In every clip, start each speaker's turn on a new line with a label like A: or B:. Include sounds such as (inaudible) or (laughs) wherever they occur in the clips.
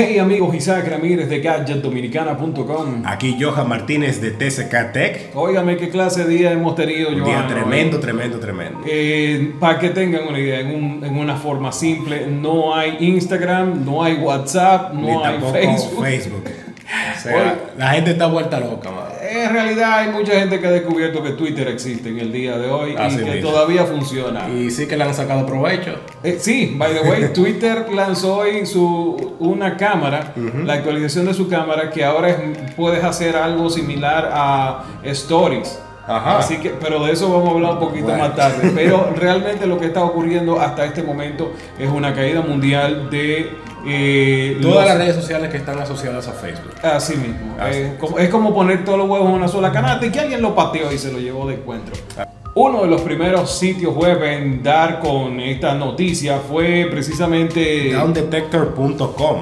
A: Hey amigos, Isaac Ramírez de GadgetDominicana.com.
B: Aquí Johan Martínez de TCK Tech.
A: Óigame qué clase de día hemos tenido,
B: Un
A: Johan.
B: día tremendo, tremendo, tremendo.
A: Eh, para que tengan una idea, en, un- en una forma simple, no hay Instagram, no hay WhatsApp,
B: Ni
A: no hay
B: tampoco
A: Facebook.
B: Facebook. O sea, la gente está vuelta loca, mano.
A: En realidad hay mucha gente que ha descubierto que Twitter existe en el día de hoy
B: Así
A: y que
B: mismo.
A: todavía funciona.
B: Y sí que le han sacado provecho.
A: Eh, sí, by the way, (laughs) Twitter lanzó hoy su, una cámara, la actualización de su cámara, que ahora es- puedes hacer algo similar a Stories.
B: Ajá.
A: Así que, pero de eso vamos a hablar un poquito
B: Bueno.
A: más tarde. (laughs) Pero realmente lo que está ocurriendo hasta este momento es una caída mundial de eh,
B: Todas
A: los-
B: las redes sociales que están asociadas a Facebook.
A: Así mismo.
B: Así.
A: Eh, es como poner todos los huevos en una sola canasta y que alguien lo pateó y se lo llevó de encuentro. Uno de los primeros sitios web en dar con esta noticia fue precisamente
B: Downdetector.com.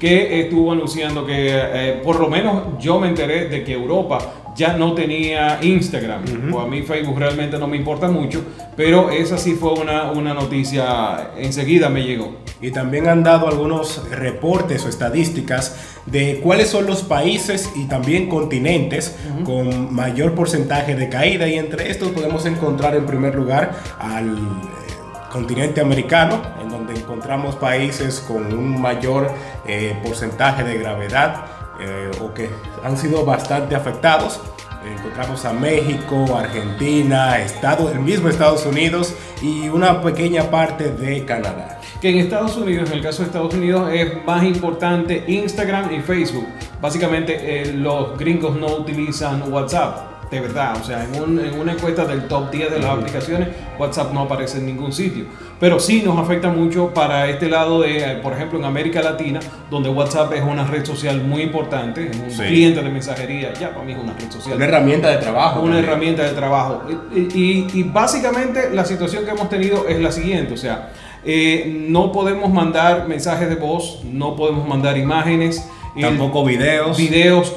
A: Que estuvo anunciando que eh, por lo menos yo me enteré de que Europa ya no tenía Instagram. Pues a mí Facebook realmente no me importa mucho, pero esa sí fue una, una noticia, enseguida me llegó.
B: Y también han dado algunos reportes o estadísticas de cuáles son los países y también continentes con mayor porcentaje de caída. Y entre estos podemos encontrar en primer lugar al eh, continente americano, en donde encontramos países con un mayor eh, porcentaje de gravedad eh, o que han sido bastante afectados. Encontramos a México, Argentina, Estado, el mismo Estados Unidos y una pequeña parte de Canadá.
A: Que en Estados Unidos, en el caso de Estados Unidos, es más importante Instagram y Facebook. Básicamente eh, los gringos no utilizan WhatsApp. De verdad, o sea, en, un- en una encuesta del top 10 de las aplicaciones, WhatsApp no aparece en ningún sitio. Pero sí nos afecta mucho para este lado de, eh, por ejemplo, en América Latina, donde WhatsApp es una red social muy importante, es un
B: Sí.
A: cliente de mensajería, ya para mí es una red social
B: Una herramienta de trabajo.
A: una
B: también.
A: herramienta de trabajo. Y, y- y básicamente la situación que hemos tenido es la siguiente, o sea, eh, no podemos mandar mensajes de voz, no podemos mandar imágenes, el-
B: Tampoco videos.
A: videos.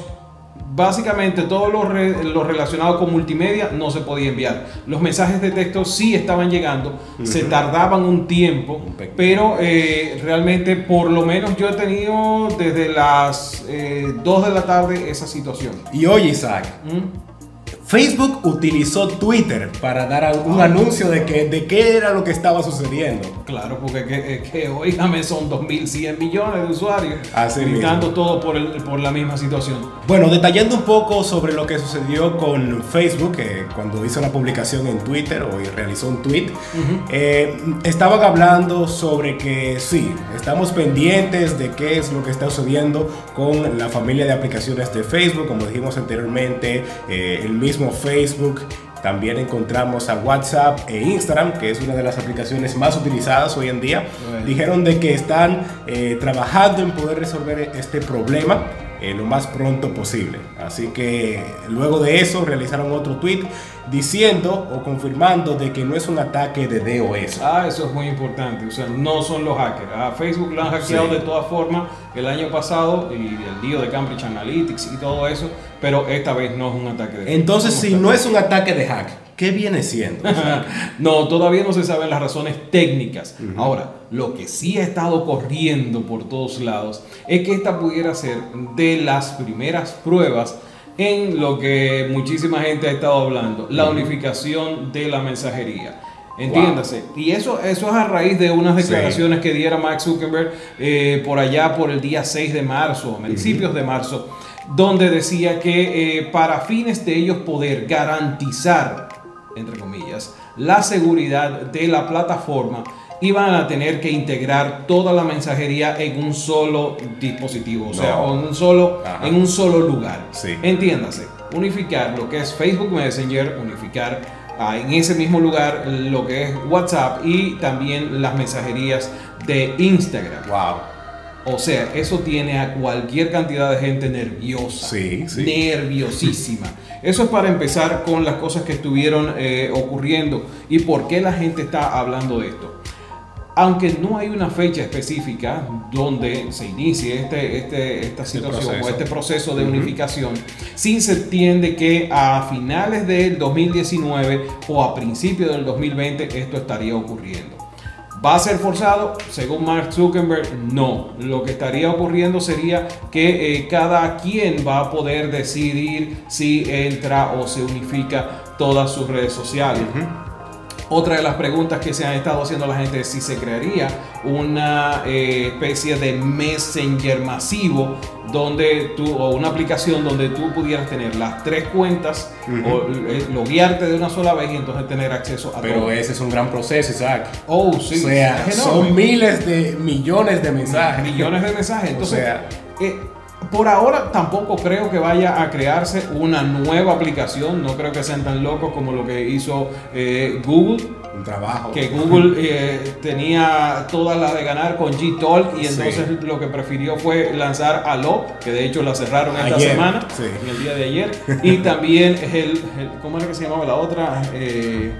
A: Básicamente todo lo, re- lo relacionado con multimedia no se podía enviar. Los mensajes de texto sí estaban llegando, se tardaban un tiempo,
B: Un
A: pero eh, realmente por lo menos yo he tenido desde las 2 de la tarde esa situación.
B: Y oye, Isaac,
A: ¿Mm?
B: Facebook utilizó Twitter para dar un anuncio de que de qué era lo que estaba sucediendo.
A: Claro, porque que, eh, que, oígame, son 2.100 millones de usuarios
B: Así
A: gritando
B: mismo.
A: todo por, el- por la misma situación.
B: Bueno, detallando un poco sobre lo que sucedió con Facebook, eh, cuando hizo la publicación en Twitter o realizó un tweet, eh, estaban hablando sobre que sí, estamos pendientes de qué es lo que está sucediendo con la familia de aplicaciones de Facebook, como dijimos anteriormente, eh, el mismo Facebook. También encontramos a WhatsApp e Instagram, que es una de las aplicaciones más utilizadas hoy en día.
A: Bueno.
B: Dijeron de que están eh, trabajando en poder resolver este problema eh, lo más pronto posible. Así que luego de eso realizaron otro tweet diciendo o confirmando de que no es un ataque de DOS.
A: Ah, eso es muy importante. O sea, no son los hackers. A Facebook lo han hackeado
B: Sí.
A: de todas formas el año pasado y el lío de Cambridge Analytics y todo eso, pero esta vez no es un ataque de
B: Entonces,
A: ¿Cómo
B: si no es un ataque de hack, ¿qué viene siendo? (laughs)
A: no, todavía no se saben las razones técnicas. Ahora, lo que sí ha estado corriendo por todos lados es que esta pudiera ser de las primeras pruebas en lo que muchísima gente ha estado hablando, la unificación de la mensajería. Entiéndase. Y eso, eso es a raíz de unas declaraciones que diera Mark Zuckerberg eh, por allá por el día 6 de marzo, a principios de marzo, donde decía que eh, para fines de ellos poder garantizar entre comillas, la seguridad de la plataforma, iban a tener que integrar toda la mensajería en un solo dispositivo, o sea,
B: No.
A: en un solo,
B: Ajá.
A: en un solo lugar.
B: Sí.
A: Entiéndase, unificar lo que es Facebook Messenger, unificar ah, en ese mismo lugar lo que es WhatsApp y también las mensajerías de Instagram.
B: wow.
A: O sea, eso tiene a cualquier cantidad de gente nerviosa.
B: Sí, sí.
A: Nerviosísima. Eso es para empezar con las cosas que estuvieron eh, ocurriendo y por qué la gente está hablando de esto. Aunque no hay una fecha específica donde se inicie este, este- esta situación o este proceso de unificación, sí se entiende que a finales del 2019 o a principios del 2020 esto estaría ocurriendo. ¿Va a ser forzado? Según Mark Zuckerberg, no. Lo que estaría ocurriendo sería que eh, cada quien va a poder decidir si entra o se unifica todas sus redes sociales. Otra de las preguntas que se han estado haciendo la gente es si se crearía una eh, especie de messenger masivo donde tú, o una aplicación donde tú pudieras tener las tres cuentas o eh, loguearte de una sola vez y entonces tener acceso a
B: Pero ese es un gran proceso, Isaac.
A: Oh, sí.
B: O sea, son miles de millones de mensajes.
A: Millones de mensajes. (laughs) Entonces, o sea, eh, por ahora tampoco creo que vaya a crearse una nueva aplicación. No creo que sean tan locos como lo que hizo eh, Google.
B: Un trabajo.
A: Que Google eh, tenía toda la de ganar con G-Talk y entonces lo que prefirió fue lanzar Allo, que de hecho la cerraron esta semana, en el día de ayer. Y también el, ¿cómo era que se llamaba la otra? Eh,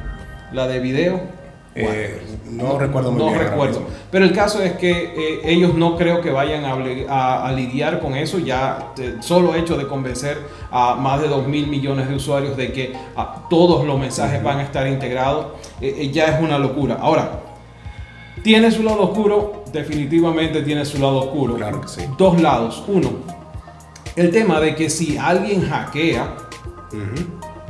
A: la de video.
B: Eh, no recuerdo muy
A: no recuerdo. Pero el caso es que eh, ellos no creo que vayan a, lidiar con eso. Ya solo hecho de convencer a más de 2 mil millones de usuarios de que todos los mensajes van a estar integrados, eh, ya es una locura. Ahora, ¿tiene su lado oscuro? Definitivamente tiene su lado oscuro.
B: Claro que sí.
A: Dos lados. Uno, el tema de que si alguien hackea,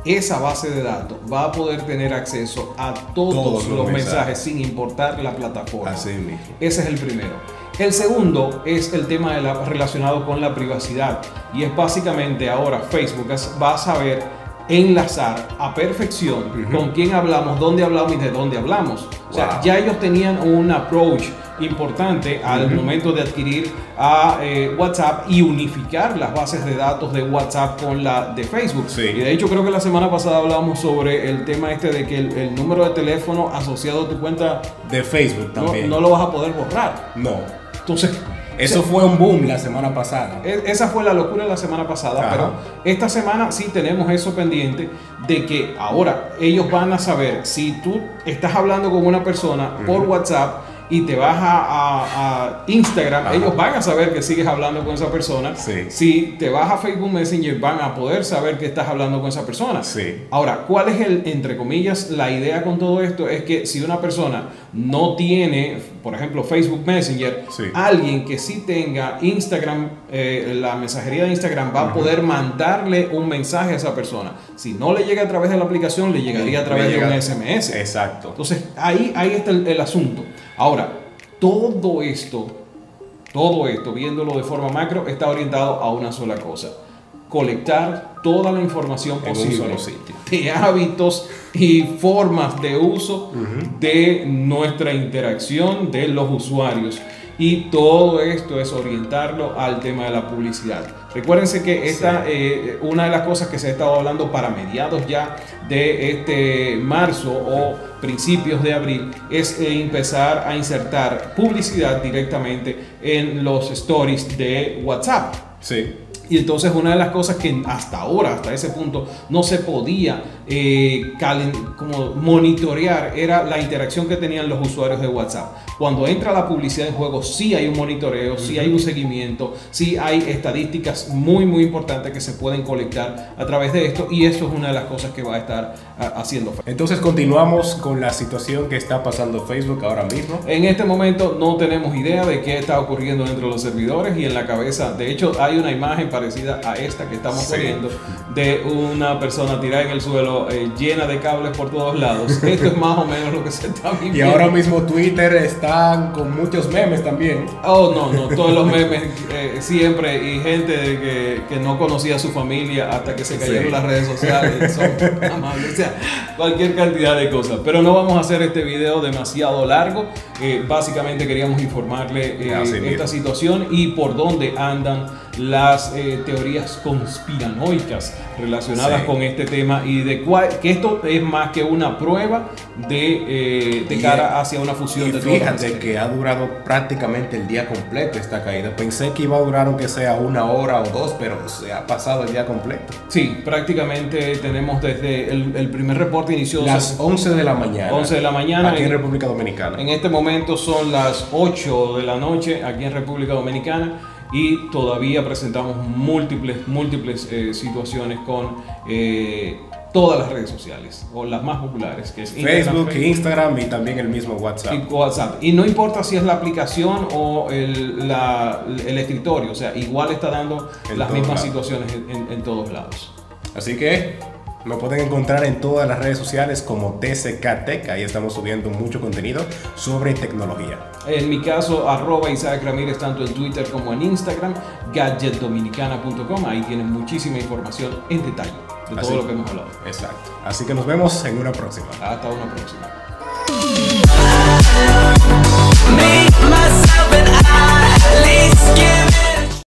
A: esa base de datos va a poder tener acceso a todos, los, mensajes. sin importar la plataforma.
B: Así mismo.
A: Ese es el primero. El segundo es el tema de la, relacionado con la privacidad y es básicamente ahora Facebook va a saber enlazar a perfección con quién hablamos, dónde hablamos y de dónde hablamos. O sea, ya ellos tenían un approach importante al momento de adquirir a eh, WhatsApp y unificar las bases de datos de WhatsApp con la de Facebook. Y de hecho creo que la semana pasada hablábamos sobre el tema este de que el, número de teléfono asociado a tu cuenta
B: de Facebook también.
A: No, lo vas a poder borrar.
B: No.
A: Entonces,
B: eso fue un boom la semana pasada.
A: E, esa fue la locura la semana pasada, pero esta semana sí tenemos eso pendiente de que ahora ellos van a saber si tú estás hablando con una persona por WhatsApp y te vas a, Instagram, ellos van a saber que sigues hablando con esa persona. Si te vas a Facebook Messenger, van a poder saber que estás hablando con esa persona. Ahora, ¿cuál es el, entre comillas, la idea con todo esto? Es que si una persona no tiene, por ejemplo, Facebook Messenger, alguien que sí tenga Instagram, eh, la mensajería de Instagram va a poder mandarle un mensaje a esa persona. Si no le llega a través de la aplicación, le llegaría a través de un SMS.
B: Exacto.
A: Entonces, ahí, ahí está el asunto. Ahora, todo esto, todo esto, viéndolo de forma macro, está orientado a una sola cosa. Colectar toda la información posible de hábitos y formas de uso de nuestra interacción de los usuarios. Y todo esto es orientarlo al tema de la publicidad. Recuérdense que esta, eh, una de las cosas que se ha estado hablando para mediados ya de este marzo o principios de abril es eh, empezar a insertar publicidad directamente en los stories de WhatsApp.
B: Sí.
A: Y entonces una de las cosas que hasta ahora, hasta ese punto, no se podía eh, como monitorear era la interacción que tenían los usuarios de WhatsApp. Cuando entra la publicidad en juego, sí hay un monitoreo, sí hay un seguimiento, sí hay estadísticas muy, muy importantes que se pueden colectar a través de esto y eso es una de las cosas que va a estar haciendo
B: Facebook. Entonces continuamos con la situación que está pasando Facebook ahora mismo.
A: En este momento no tenemos idea de qué está ocurriendo dentro de los servidores y en la cabeza, de hecho hay una imagen parecida a esta que estamos poniendo de una persona tirada en el suelo eh, llena de cables por todos lados. (laughs) Esto es más o menos lo que se está viviendo.
B: Y ahora mismo Twitter está con muchos memes también.
A: Oh, no, no, todos los memes eh, siempre y gente que, que, no conocía a su familia hasta que se cayeron las redes sociales (laughs) son amables. O sea, cualquier cantidad de cosas. Pero no vamos a hacer este video demasiado largo. Eh, básicamente queríamos informarle esta situación y por dónde andan las eh, teorías conspiranoicas relacionadas con este tema y de cuál, que esto es más que una prueba de, eh, de cara hacia una fusión
B: y
A: de
B: fíjate que ha durado prácticamente el día completo esta caída. Pensé que iba a durar aunque sea una hora o dos, pero se ha pasado el día completo.
A: Sí, prácticamente tenemos desde el, primer reporte inició
B: las 11 de la mañana.
A: 11 de la mañana
B: aquí en, República Dominicana.
A: En este momento son las 8 de la noche aquí en República Dominicana y todavía presentamos múltiples, múltiples eh, situaciones con eh, todas las redes sociales, o las más populares, que es
B: Facebook, Instagram y también el mismo WhatsApp.
A: Y WhatsApp. Y no importa si es la aplicación o el, el escritorio, o sea, igual está dando las mismas situaciones en, en todos lados.
B: Así que me pueden encontrar en todas las redes sociales como TCK Tech. Ahí estamos subiendo mucho contenido sobre tecnología.
A: En mi caso, arroba Isaac Ramírez, tanto en Twitter como en Instagram, gadgetdominicana.com. Ahí tienen muchísima información en detalle de todo lo que hemos hablado.
B: Exacto. Así que nos vemos en una próxima.
A: Hasta una próxima.